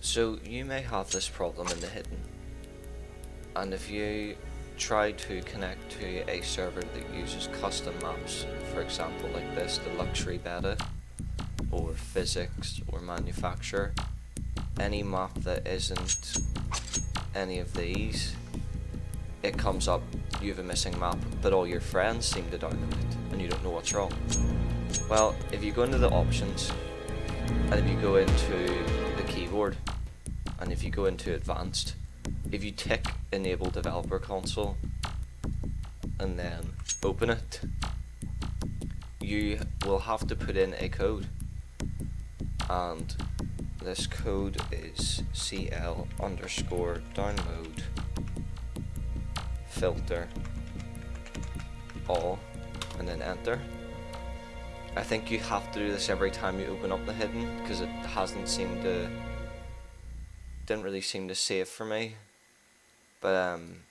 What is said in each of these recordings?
So you may have this problem in the hidden. And if you try to connect to a server that uses custom maps, for example like this, the luxury beta, or physics, or manufacture, any map that isn't any of these, it comes up, you have a missing map, but all your friends seem to download it, and you don't know what's wrong. Well, if you go into the options, and if you go into keyboard, and if you go into advanced, if you tick enable developer console, and then open it, you will have to put in a code. And this code is CL underscore download filter all and then enter. I think you have to do this every time you open up the hidden because it hasn't seemed to didn't really seem to save for me. But um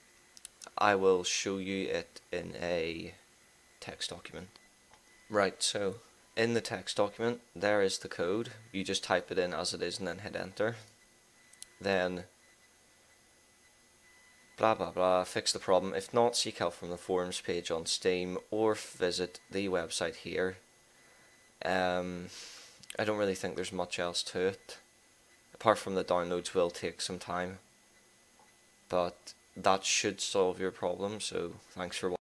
I will show you it in a text document. Right so in the text document there is the code. You just type it in as it is and then hit enter. Then blah blah blah fix the problem. If not seek help from the forums page on steam or visit the website here. Um, I don't really think there's much else to it apart from the downloads will take some time but that should solve your problem so thanks for watching